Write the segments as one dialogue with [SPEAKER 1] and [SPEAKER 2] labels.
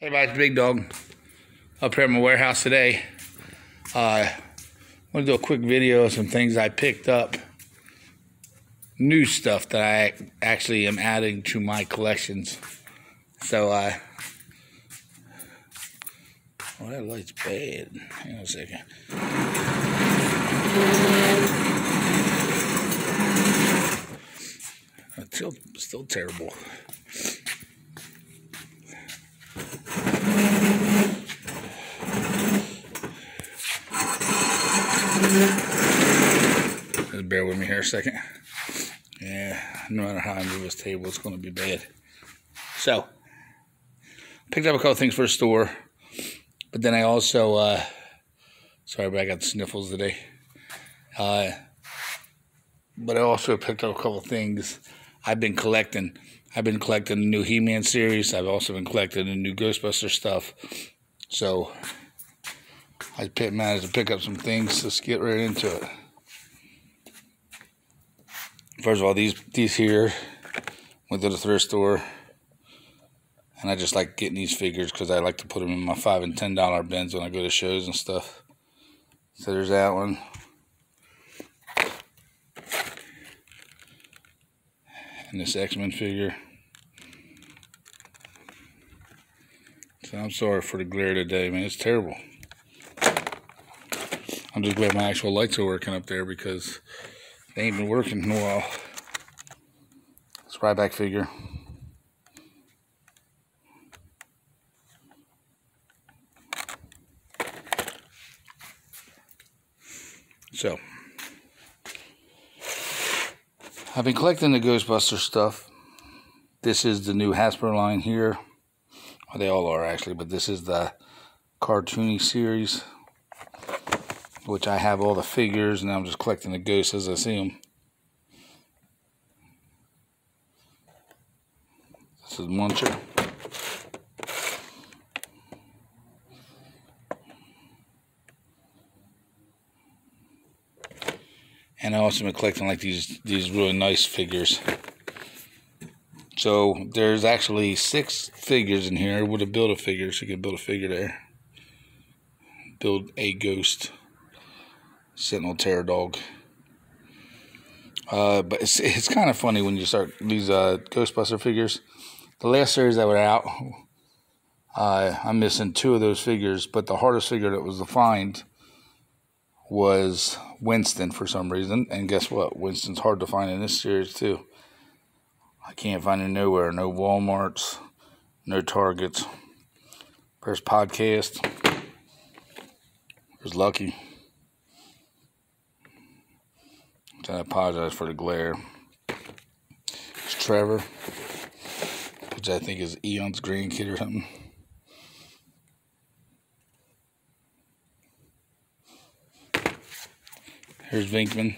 [SPEAKER 1] Hey it's Big Dogg up here at my warehouse today. Uh, I want to do a quick video of some things I picked up. New stuff that I actually am adding to my collections. So, uh, well, that light's bad. Hang on a second. It's still, still terrible. Just bear with me here a second. Yeah, no matter how I move this table, it's going to be bad. So, picked up a couple things for a store, but then I also, uh, sorry, but I got sniffles today. Uh, but I also picked up a couple things I've been collecting. I've been collecting the new He-Man series. I've also been collecting the new Ghostbuster stuff. So I managed to pick up some things. Let's get right into it. First of all, these these here went to the thrift store, and I just like getting these figures because I like to put them in my five and ten dollar bins when I go to shows and stuff. So there's that one. And this X-Men figure. So I'm sorry for the glare today, man. It's terrible. I'm just glad my actual lights are working up there because they ain't been working in a while. It's Ryback figure. So, I've been collecting the Ghostbuster stuff. This is the new Hasbro line here. Well, they all are actually, but this is the cartoony series, which I have all the figures, and I'm just collecting the ghosts as I see them. This is Muncher. And I also been collecting like these these really nice figures. So there's actually six figures in here with a build a figure, so you can build a figure there. Build a ghost. Sentinel Terror Dog. Uh, but it's it's kind of funny when you start these uh, Ghostbuster figures. The last series that were out, uh, I'm missing two of those figures, but the hardest figure that was to find was Winston for some reason. And guess what? Winston's hard to find in this series too. I can't find him nowhere. No Walmarts, no Targets. First podcast. There's Lucky. I apologize for the glare. It's Trevor, which I think is Egon's grandkid or something. Here's Venkman.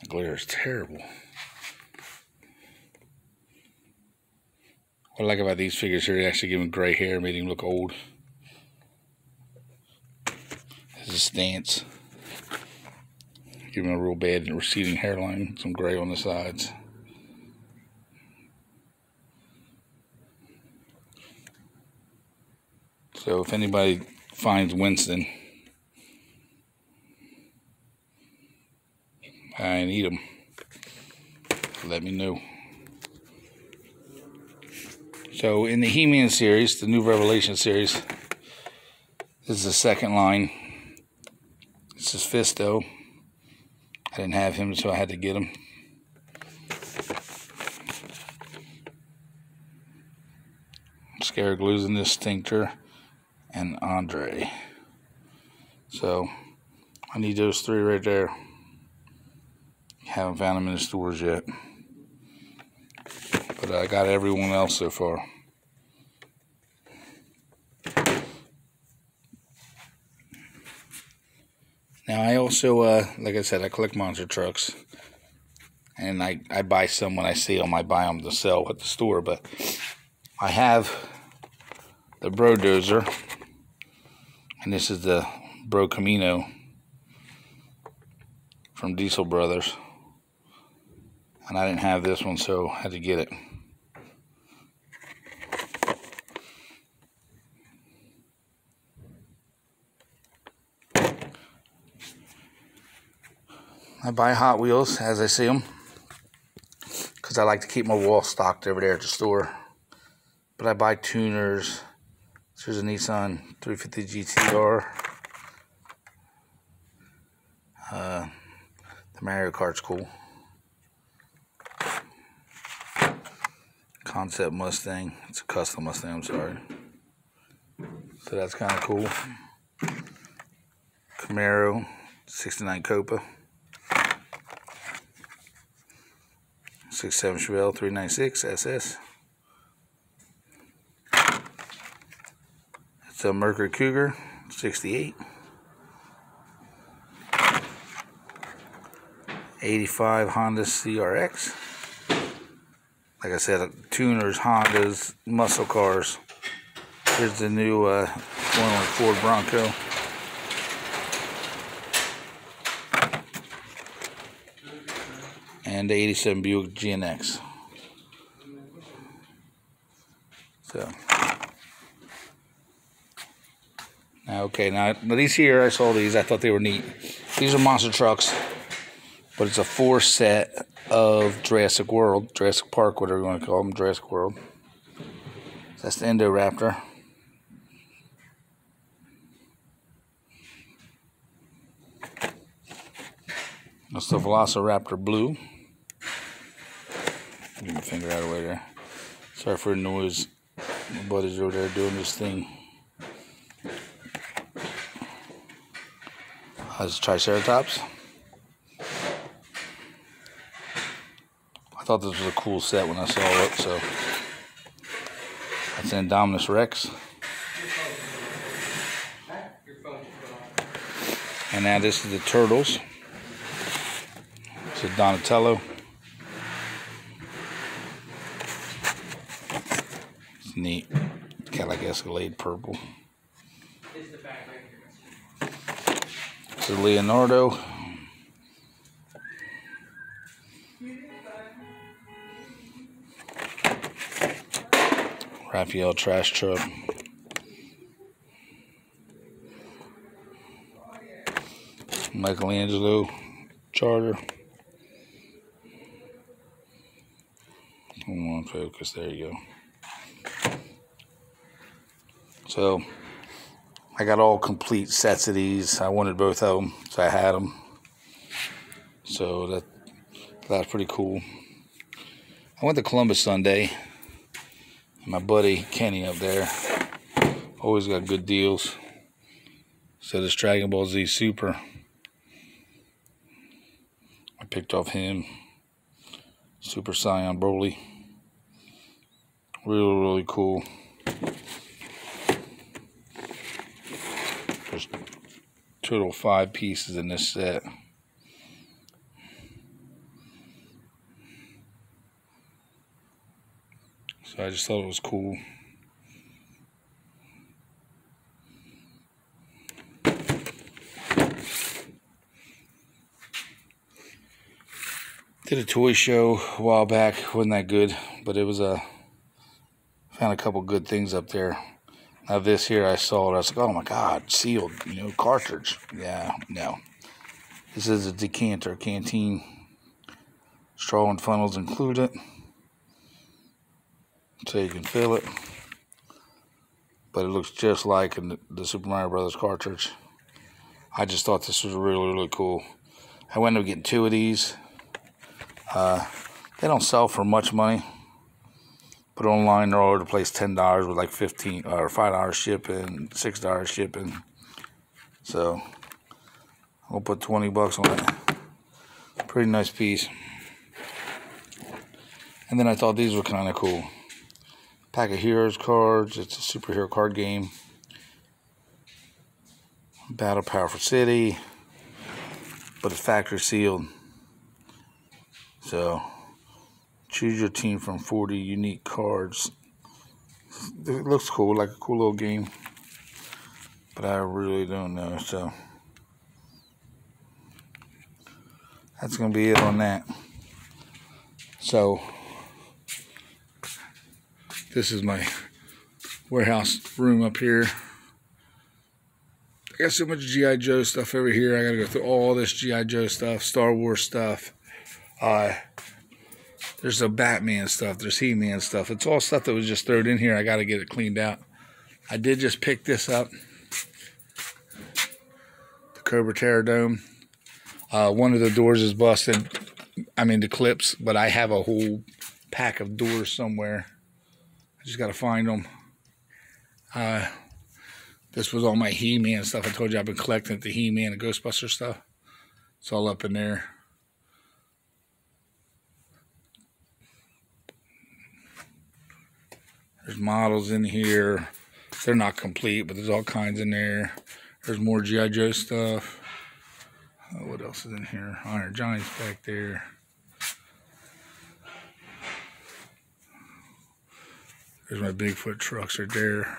[SPEAKER 1] The glare is terrible. What I like about these figures here, they actually give him gray hair, made him look old. This is Stantz. Give him a real bad receding hairline, some gray on the sides. So if anybody finds Winston, I need him. Let me know. So in the He-Man series, the new Revelation series, this is the second line. This fist, though. I didn't have him, so I had to get him. Scared losing this Stinkor and Andra. So I need those three right there. Haven't found them in the stores yet. But I got everyone else so far. Now I also, uh, like I said, I collect monster trucks. And I, I buy some when I see them. I buy them to sell at the store. But I have the Brodozer and this is the Bro Camino from Diesel Brothers. And I didn't have this one, so I had to get it. I buy Hot Wheels as I see them because I like to keep my wall stocked over there at the store. But I buy tuners. There's a Nissan 350 GTR. Uh, the Mario Kart's cool. Concept Mustang. It's a custom Mustang, I'm sorry. So that's kind of cool. Camaro 69 COPO. 67 Chevelle 396 SS. It's a Mercury Cougar 68. 85 Honda CRX. Like I said, tuners, Hondas, muscle cars. Here's the new uh, one with Ford Bronco. And the 87 Buick GNX. So, now, okay, now these here, I saw these, I thought they were neat. These are monster trucks, but it's a four set of Jurassic World, Jurassic Park, whatever you want to call them, Jurassic World. That's the Indoraptor. That's the Velociraptor Blue. Get my finger out of the way there. Sorry for the noise. My buddy's over there doing this thing. That's Triceratops. I thought this was a cool set when I saw it, so that's Indominus Rex. And now this is the Turtles. It's a Donatello. neat. Kind of like Escalade purple. This is Leonardo. Raphael trash truck. Michelangelo charter. Come on, focus. There you go. So I got all complete sets of these. I wanted both of them, so I had them. So that that's pretty cool. I went to Columbus Sunday. My buddy Kenny up there always got good deals. So this Dragon Ball Z Super, I picked off him. Super Saiyan Broly. Really, really cool. There's total five pieces in this set. So I just thought it was cool. Did a toy show a while back, wasn't that good, but it was a found a couple good things up there. Now this here, I saw it. I was like, oh my God, sealed, you know, cartridge. Yeah, no. This is a decanter, canteen. Straw and funnels included. So you can fill it. But it looks just like in the Super Mario Brothers cartridge. I just thought this was really, really cool. I went up getting two of these. Uh, they don't sell for much money. But online, they're all over the place. Ten dollars with like fifteen uh, or five dollars shipping, six dollars shipping. So I'll put twenty bucks on it. Pretty nice piece. And then I thought these were kind of cool. Pack of Heroes cards. It's a superhero card game. Battle Powerful City. But it's factory sealed. So Choose your team from 40 unique cards. It looks cool, like a cool little game. But I really don't know, so. That's going to be it on that. So this is my warehouse room up here. I got so much G.I. Joe stuff over here. I got to go through all this G.I. Joe stuff, Star Wars stuff. Uh, there's a Batman stuff. There's He-Man stuff. It's all stuff that was just thrown in here. I got to get it cleaned out. I did just pick this up. The Cobra Terrordrome. Uh, one of the doors is busted. I mean, the clips, but I have a whole pack of doors somewhere. I just got to find them. Uh, this was all my He-Man stuff. I told you I've been collecting the He-Man and Ghostbuster stuff. It's all up in there. There's models in here. They're not complete, but there's all kinds in there. There's more G.I. Joe stuff. Oh, what else is in here? Iron Giant's back there. There's my Bigfoot trucks right there.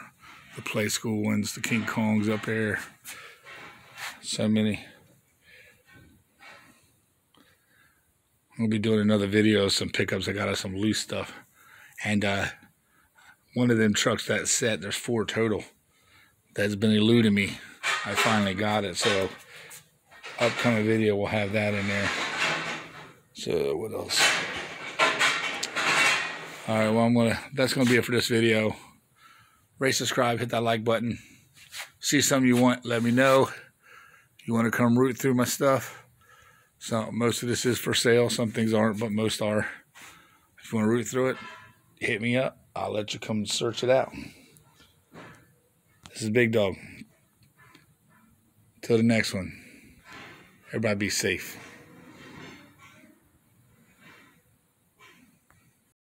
[SPEAKER 1] The play school ones, the King Kongs up there. So many. I'm gonna be doing another video of some pickups. I got us some loose stuff. And uh, one of them trucks that set, there's four total. That's been eluding me. I finally got it. So upcoming video will have that in there. So what else? All right, well, I'm gonna. That's gonna be it for this video. Rate, subscribe, hit that like button. See something you want, let me know. You want to come root through my stuff. So most of this is for sale. Some things aren't, but most are. If you want to root through it, hit me up. I'll let you come search it out. This is Big Dogg. Till the next one. Everybody be safe.